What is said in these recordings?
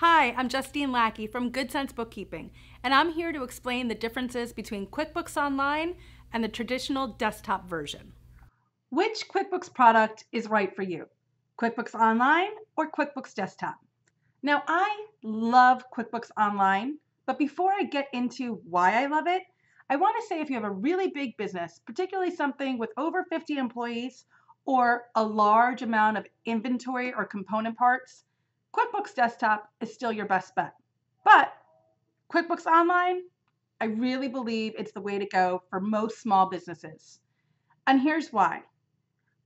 Hi, I'm Justine Lackey from Good Cents Bookkeeping, and I'm here to explain the differences between QuickBooks Online and the traditional desktop version. Which QuickBooks product is right for you? QuickBooks Online or QuickBooks Desktop? Now, I love QuickBooks Online, but before I get into why I love it, I want to say if you have a really big business, particularly something with over 50 employees or a large amount of inventory or component parts, QuickBooks Desktop is still your best bet. But QuickBooks Online, I really believe it's the way to go for most small businesses. And here's why.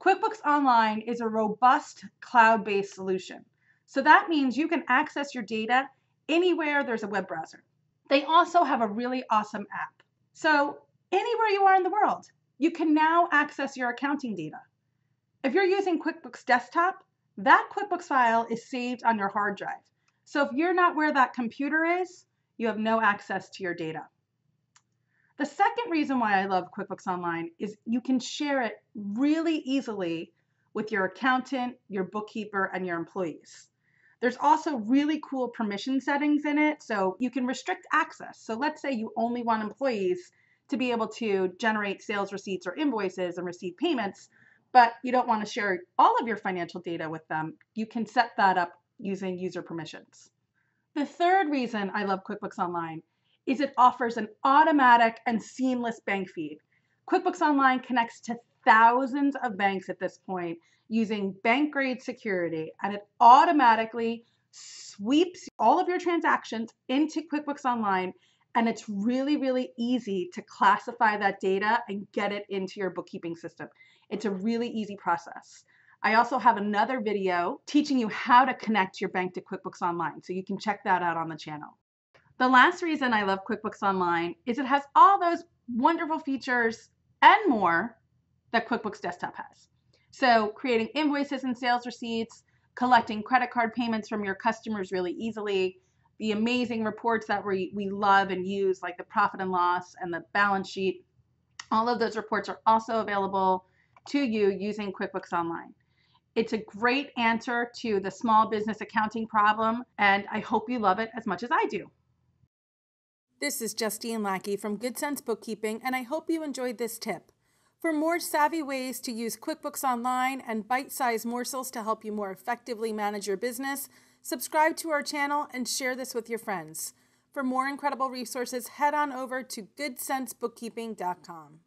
QuickBooks Online is a robust cloud based solution. So that means you can access your data anywhere there's a web browser. They also have a really awesome app. So anywhere you are in the world, you can now access your accounting data. If you're using QuickBooks Desktop, that QuickBooks file is saved on your hard drive. So if you're not where that computer is, you have no access to your data. The second reason why I love QuickBooks Online is you can share it really easily with your accountant, your bookkeeper, and your employees. There's also really cool permission settings in it, so you can restrict access. So let's say you only want employees to be able to generate sales receipts or invoices and receive payments, but you don't want to share all of your financial data with them, you can set that up using user permissions. The third reason I love QuickBooks Online is it offers an automatic and seamless bank feed. QuickBooks Online connects to thousands of banks at this point using bank grade security, and it automatically sweeps all of your transactions into QuickBooks Online. And it's really, really easy to classify that data and get it into your bookkeeping system. It's a really easy process. I also have another video teaching you how to connect your bank to QuickBooks Online, so you can check that out on the channel. The last reason I love QuickBooks Online is it has all those wonderful features and more that QuickBooks Desktop has. So, creating invoices and sales receipts, collecting credit card payments from your customers really easily, the amazing reports that we, we love and use, like the profit and loss and the balance sheet. All of those reports are also available to you using QuickBooks Online. It's a great answer to the small business accounting problem, and I hope you love it as much as I do. This is Justine Lackey from Good Cents Bookkeeping, and I hope you enjoyed this tip. For more savvy ways to use QuickBooks Online and bite sized morsels to help you more effectively manage your business, subscribe to our channel and share this with your friends. For more incredible resources, head on over to goodcentsbookkeeping.com.